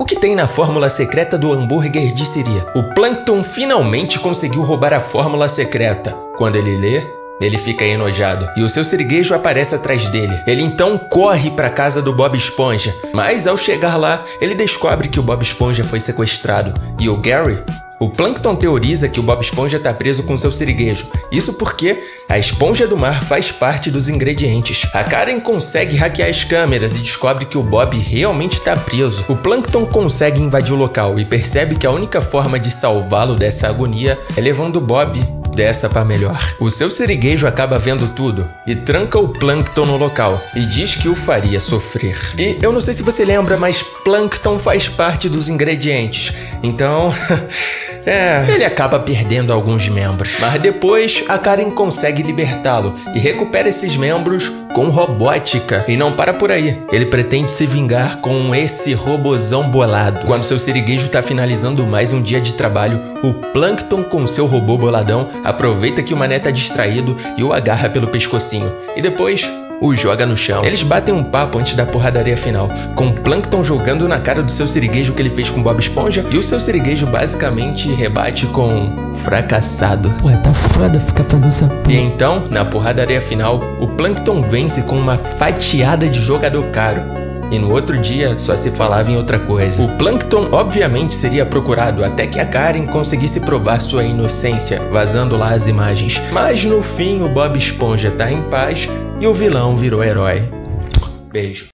O que tem na fórmula secreta do hambúrguer de Siri? O Plankton finalmente conseguiu roubar a fórmula secreta. Quando ele lê, ele fica enojado e o seu siriguejo aparece atrás dele. Ele então corre para a casa do Bob Esponja, mas ao chegar lá, ele descobre que o Bob Esponja foi sequestrado e o Gary o Plankton teoriza que o Bob Esponja está preso com seu siriguejo. Isso porque a esponja do mar faz parte dos ingredientes. A Karen consegue hackear as câmeras e descobre que o Bob realmente está preso. O Plankton consegue invadir o local e percebe que a única forma de salvá-lo dessa agonia é levando o Bob dessa para melhor. O seu siriguejo acaba vendo tudo e tranca o Plankton no local e diz que o faria sofrer. E eu não sei se você lembra, mas Plankton faz parte dos ingredientes. Então, é, ele acaba perdendo alguns membros. Mas depois a Karen consegue libertá-lo e recupera esses membros com robótica. E não para por aí. Ele pretende se vingar com esse robozão bolado. Quando seu siriguejo está finalizando mais um dia de trabalho, o Plankton com seu robô boladão aproveita que o mané tá distraído e o agarra pelo pescocinho. E depois o joga no chão. Eles batem um papo antes da porradaria final, com Plankton jogando na cara do seu siriguejo que ele fez com Bob Esponja, e o seu siriguejo basicamente rebate com fracassado. Ué, tá foda ficar fazendo essa porra. E então, na porradaria final, o Plankton vence com uma fatiada de jogador caro e no outro dia só se falava em outra coisa. O Plankton obviamente seria procurado até que a Karen conseguisse provar sua inocência, vazando lá as imagens. Mas no fim o Bob Esponja tá em paz e o vilão virou herói. Beijo.